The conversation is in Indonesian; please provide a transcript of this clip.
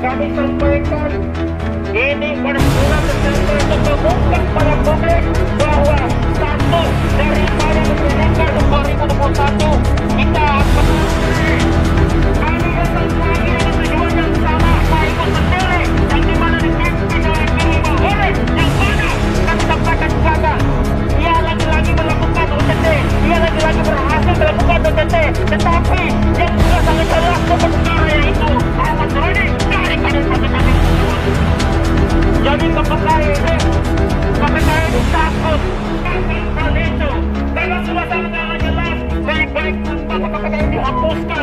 Kami sampaikan ini benar-benar untuk mengungkap para bahwa Damit ang pagkain eh. Pagkain ng takot. Malito. Dahil sumasama na ang last. May bike. Pagkain ni Apostol.